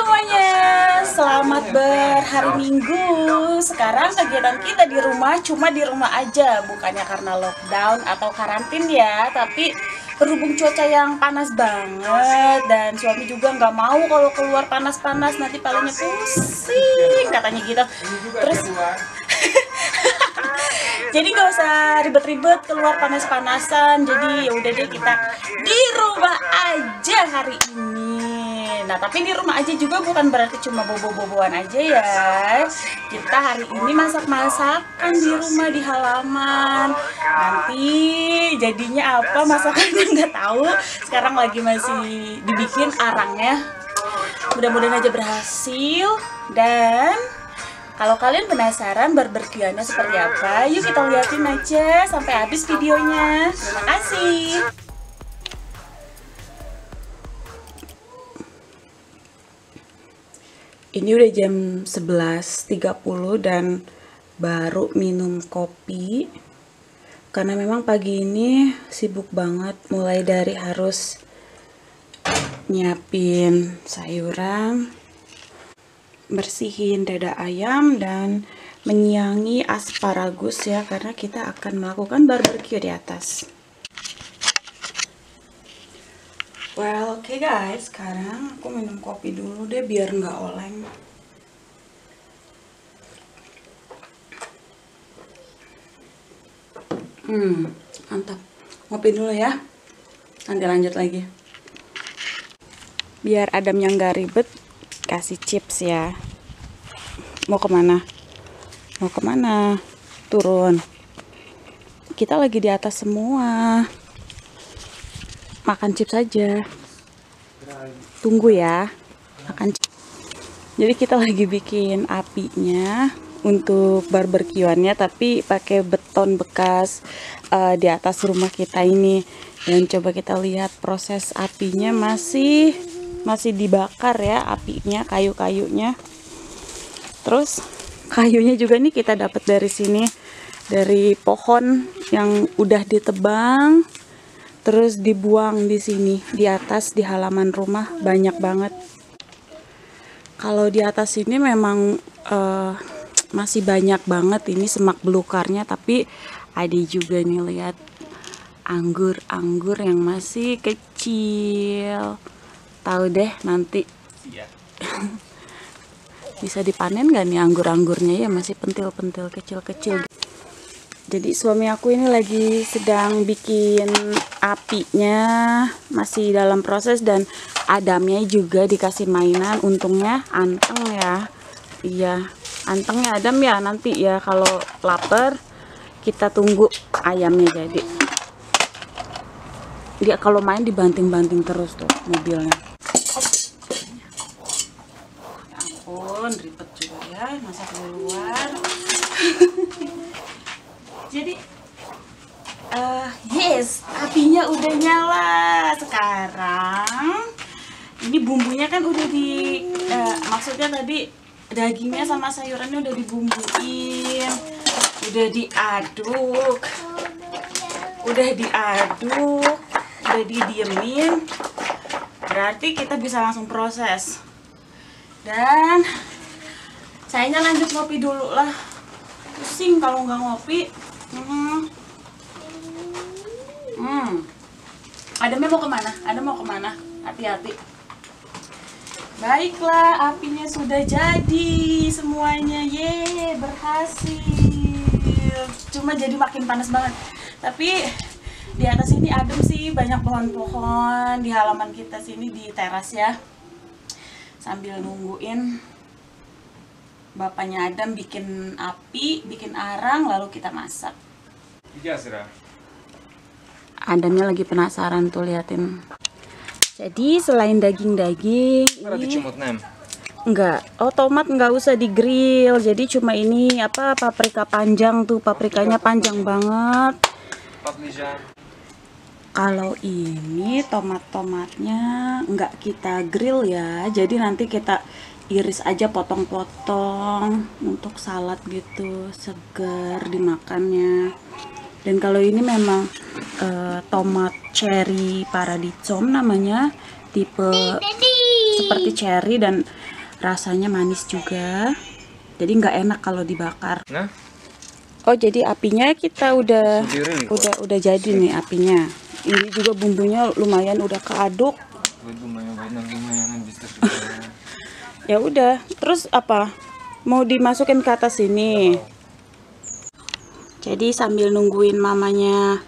semuanya, selamat berhari Minggu. Sekarang kegiatan kita di rumah cuma di rumah aja, bukannya karena lockdown atau karantin ya, tapi berhubung cuaca yang panas banget dan suami juga nggak mau kalau keluar panas-panas nanti palanya pusing katanya gitu. Terus jadi nggak usah ribet-ribet keluar panas-panasan jadi ya udah deh kita di rumah aja hari ini nah tapi di rumah aja juga bukan berarti cuma bobo-boboan aja ya kita hari ini masak-masakan di rumah di halaman. Nanti jadinya apa masakannya nggak tahu? Sekarang lagi masih dibikin arangnya. Mudah-mudahan aja berhasil. Dan kalau kalian penasaran barbekyuannya seperti apa, yuk kita liatin aja sampai habis videonya. Terima kasih. Ini udah jam 11.30 dan baru minum kopi. Karena memang pagi ini sibuk banget mulai dari harus nyiapin sayuran, bersihin dada ayam dan menyiangi asparagus ya karena kita akan melakukan barbeque di atas. Well, oke okay guys, sekarang aku minum kopi dulu deh biar nggak oleng. Hmm, mantap. Ngopi dulu ya. Nanti lanjut lagi. Biar adamnya nggak ribet, kasih chips ya mau ke mana mau ke mana turun kita lagi di atas semua makan chips saja tunggu ya. Makan chips. jadi kita lagi bikin apinya untuk barbekyuannya tapi pakai beton bekas uh, di atas rumah kita ini. Dan coba kita lihat proses apinya masih masih dibakar ya apinya kayu-kayunya. Terus kayunya juga nih kita dapat dari sini dari pohon yang udah ditebang terus dibuang di sini. Di atas di halaman rumah banyak banget. Kalau di atas ini memang uh, masih banyak banget ini semak belukarnya tapi ada juga nih lihat anggur-anggur yang masih kecil. Tahu deh nanti. Iya. bisa dipanen gak nih anggur-anggurnya? Ya masih pentil-pentil kecil-kecil jadi suami aku ini lagi sedang bikin apinya masih dalam proses dan adamnya juga dikasih mainan. Untungnya anteng ya. Iya antengnya adam ya nanti ya. Kalau lapar kita tunggu ayamnya jadi. Dia kalau main dibanting-banting terus tuh mobilnya ampun ribet juga ya masak di luar jadi uh, yes apinya udah nyala. Sekarang ini bumbunya kan udah di uh, maksudnya tadi dagingnya sama sayurannya udah dibumbuin udah diaduk udah diaduk udah didiemin. Berarti kita bisa langsung proses. Dan sayangnya lanjut ngopi dulu lah. Pusing kalau nggak ngopi. Hmm. hmm. Adamnya mau ke mana? Ada mau ke mana? Hati-hati. Baiklah, apinya sudah jadi semuanya. Ye, berhasil. Cuma jadi makin panas banget. Tapi di atas ini adem sih, banyak pohon-pohon di halaman kita sini di teras ya sambil nungguin bapaknya Adam bikin api, bikin arang, lalu kita masak. Iya, Adamnya lagi penasaran tuh liatin. Jadi selain daging-daging, enggak, oh tomat enggak usah di grill. Jadi cuma ini apa paprika panjang tuh, paprikanya panjang banget. Kalau ini tomat-tomatnya nggak kita grill ya. Jadi nanti kita iris aja potong-potong untuk salad gitu segar dimakannya dan kalau ini memang uh, tomat cherry paradicom namanya tipe seperti cherry dan rasanya manis juga. Jadi nggak enak kalau dibakar. Nah, oh jadi apinya kita udah Sendiri udah udah jadi nih apinya. Ini juga bumbunya lumayan udah keaduk. Ya udah terus apa? Mau dimasukin ke atas sini jadi sambil nungguin mamanya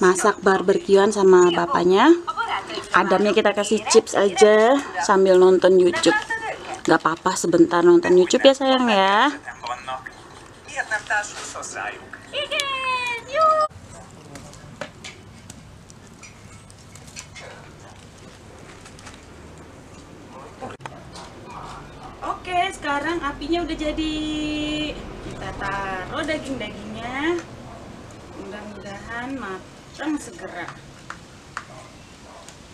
masak barbekyuan sama bapaknya Adamnya kita kasih chips aja sambil nonton YouTube nggak apa-apa sebentar nonton YouTube ya sayang ya? Oke, sekarang apinya udah jadi. Kita taruh daging-dagingnya. Mudah-mudahan matang segera.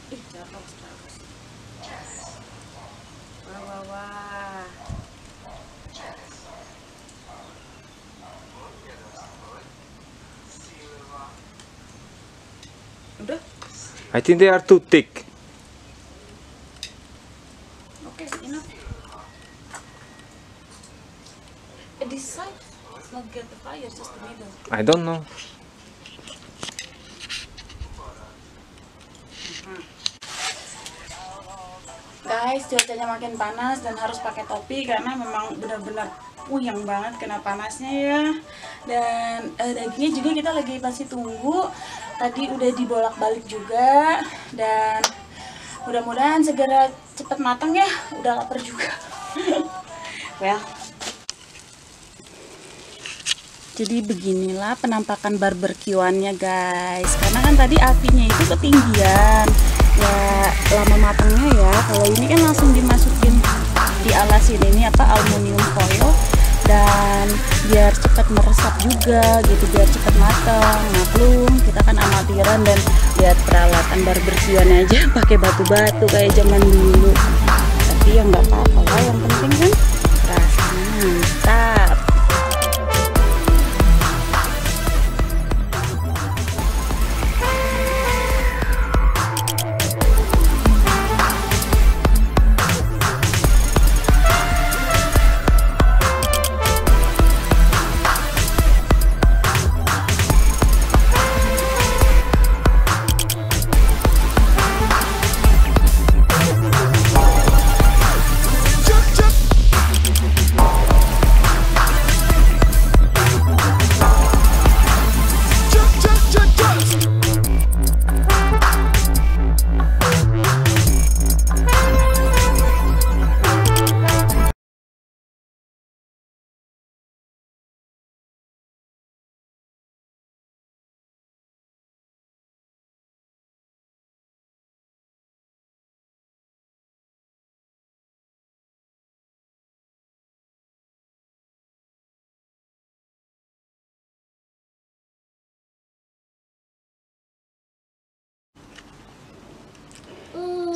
Ih, jatuh terus. Wah, wah, wah. Udah? I think they are too thick. Okay, enough. Uh, This side not get the fire, just the middle. I don't know. Guys, cuacanya makin panas dan harus pakai topi karena memang benar-benar puyeng banget kena panasnya ya. Dan eh, dagingnya juga kita lagi masih tunggu. Tadi udah dibolak-balik juga dan mudah-mudahan segera cepet matang ya. Udah lapar juga. well, jadi beginilah penampakan barbekyuannya guys. Karena kan tadi apinya itu ketinggian. Ya lama matangnya ya. Kalau ini kan langsung dimasukin di alasin ini apa aluminium foil. Dan biar cepat meresap juga gitu Biar cepat matang. Maklum kita kan amatiran dan lihat peralatan barbekyuan aja. Pakai batu-batu kayak zaman dulu. Tapi ya nggak apa-apa lah. Yang penting kan rasanya mantap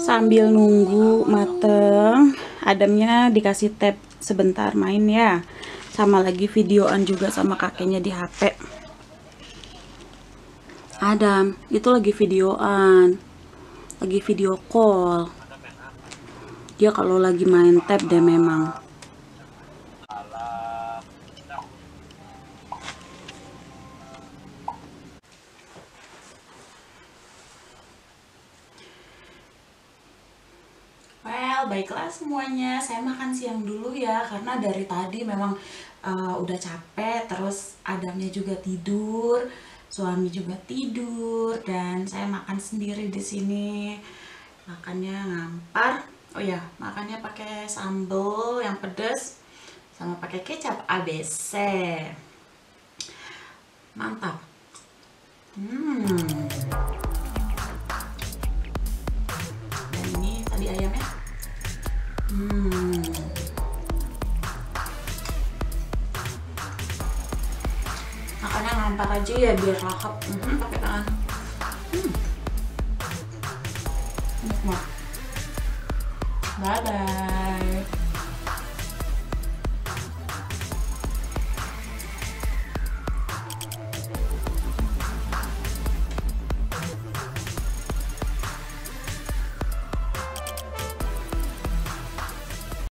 sambil nunggu mateng Adamnya dikasih tab sebentar main ya. Sama lagi videoan juga sama kakeknya di HP Adam itu lagi videoan. Lagi video call. Dia kalau lagi main tab deh memang semuanya. Saya makan siang dulu ya, karena dari tadi memang uh, udah capek. Terus Adamnya juga tidur, suami juga tidur, dan saya makan sendiri di sini. Makannya ngampar. Oh ya, makannya pakai sambal yang pedas, sama pakai kecap ABC. Mantap. Ngampar aja ya biar lahap. Mhm, pakai tangan. Hmm. Nikmat. Bye bye.